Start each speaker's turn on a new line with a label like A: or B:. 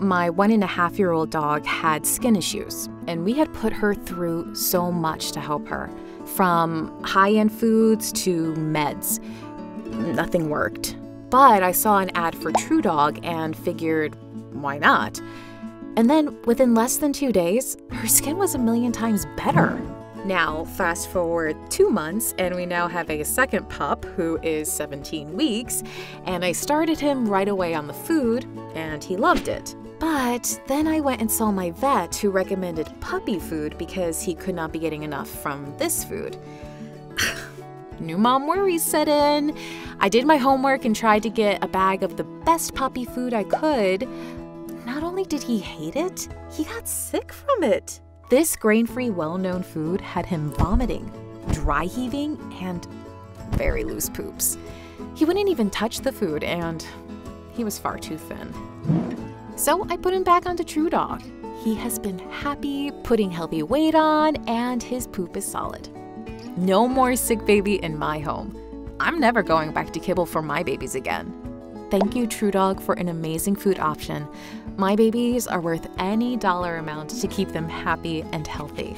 A: my one and a half year old dog had skin issues, and we had put her through so much to help her from high end foods to meds. Nothing worked. But I saw an ad for TruDog and figured, why not? And then within less than two days, her skin was a million times better. Now, fast forward two months, and we now have a second pup who is 17 weeks, and I started him right away on the food, and he loved it. But then I went and saw my vet who recommended puppy food because he could not be getting enough from this food. New mom worries set in. I did my homework and tried to get a bag of the best puppy food I could. Not only did he hate it, he got sick from it. This grain free, well known food had him vomiting, dry heaving, and very loose poops. He wouldn't even touch the food, and he was far too thin. So I put him back onto TruDog. He has been happy, putting healthy weight on, and his poop is solid. No more sick baby in my home. I'm never going back to kibble for my babies again. Thank you, TruDog, for an amazing food option. My babies are worth any dollar amount to keep them happy and healthy.